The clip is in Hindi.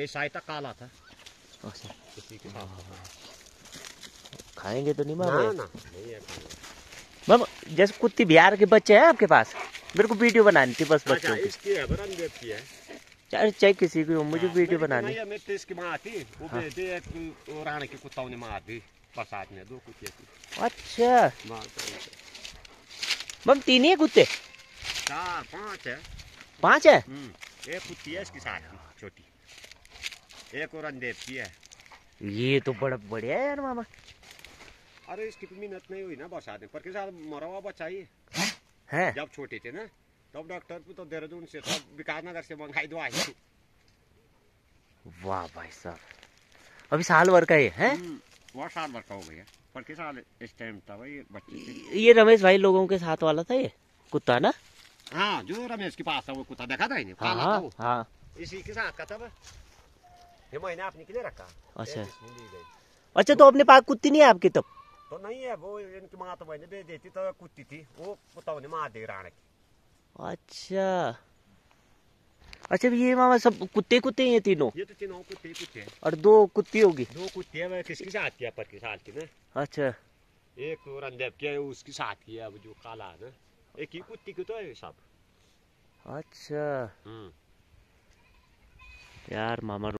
ये साइता काला था। अच्छा। के साथ। खाएँगे तो नहीं ना मामा? ना नहीं है। मामा जैसे कुत्ती बिहार के बच्चे हैं आपके पास? मेरे को वीडियो बनानी थी बस अच्छा बच्चों की। इसकी है बरन देव की है। चाहे चाहे किसी की मुझे हाँ, वीडियो बनानी। नहीं है, मेरी तो इसकी माँ थी। वो हाँ। बेटे एक कुत्ताओं ने मार दी बरसात में दो कुत्ते अच्छा। मम तीन ही कुत्ते? चार पाँच है। पाँच है? हम्म, एक कुत्ती है इसकी साथ छोटी। एक और की है। ये तो बड़ा बढ़िया है यार मामा। अरे इसकी मेहनत नहीं हुई ना बरसात में पर के साथ मरा हुआ बच्चा ही। है? जब छोटे थे ना तब डॉक्टर भी तो देहरादून से तब विकास नगर से मंगाई दवाई वाह भाई साहब। अभी साल भर का ये है? हम्म, वो साल भर का हो गया पर के साल इस टाइम था भाई बच्चे ये रमेश भाई लोगों के साथ वाला था ये कुत्ता ना? हाँ जो रमेश के पास था वो कुत्ता देखा था इन्हें? हाँ हाँ हाँ। इसी के साथ का था ये मैंने अपने के लिए रखा। अच्छा। अच्छा तो अपने पास कुत्ती नहीं है आपकी तब? तो नहीं है वो इनकी माँ तो मैंने दे दी थी तो कुत्ती थी। वो कुत्ता ने मार दी राणे की। अच्छा। अच्छा ये मामा सब कुत्ते कुत्ते ही तीनों? ये तो तीनों कुत्ते ही। कुत्ते हैं और दो कुत्ती होगी? दो कुत्ते हैं वह किसकी साथ किया पर के की ना? अच्छा। एक और अंदेव की है उसकी साथ की है अब जो काला है ना। एक ही कुत्ती की तो है सब। अच्छा। हम्म। यार मामा